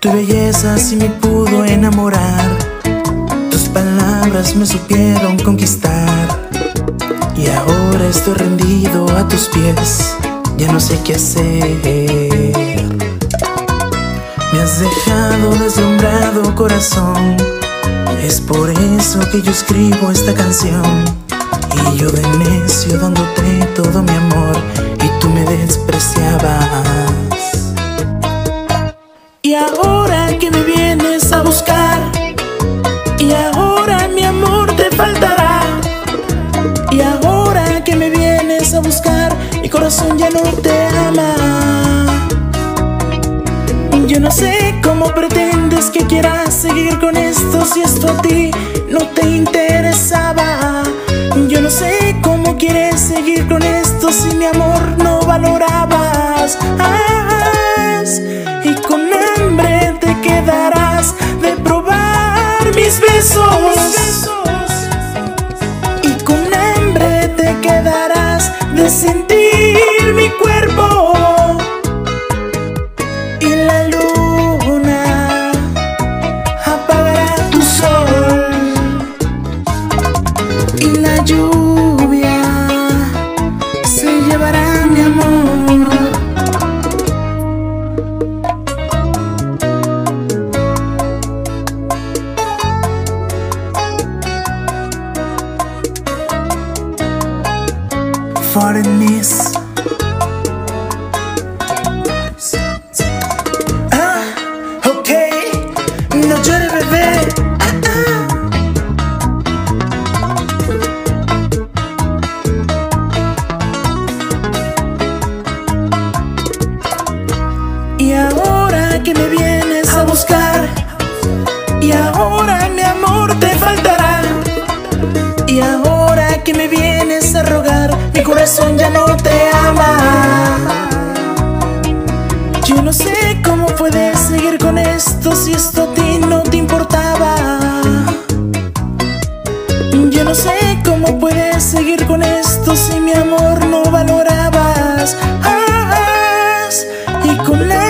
Tu belleza sí me pudo enamorar. Tus palabras me supieron conquistar. Y ahora estoy rendido a tus pies. Ya no sé qué hacer. Me has dejado deslumbrado, corazón. Es por eso que yo escribo esta canción. Y yo de necio dándote todo mi amor. A buscar, mi corazón ya no te ama. Yo no sé cómo pretendes que quieras seguir con esto si esto a ti no te interesaba. Yo no sé cómo quieres seguir con esto si mi amor no valorabas. Ah, de sentir mi cuerpo. Y la luna apagará tu sol. Y la lluvia Foreign Miss. Ah, ok, no llores bebé. Y ahora que me vienes a buscar, y ahora mi amor te faltará. Y ahora que me vienes mi corazón ya no te ama. Yo no sé cómo puedes seguir con esto si esto a ti no te importaba. Yo no sé cómo puedes seguir con esto si mi amor no valorabas. Ah, y con hambre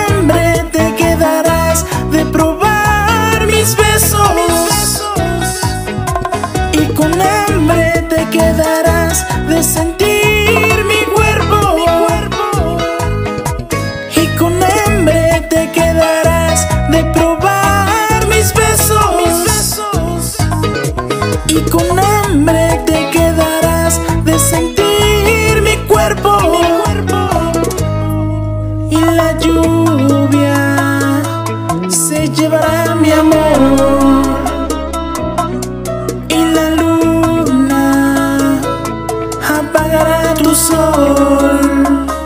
de sentir mi cuerpo. Y con hambre te quedarás de probar mis besos. Y con hambre te quedarás de sentir mi cuerpo. Y la lluvia se llevará mi amor. sol.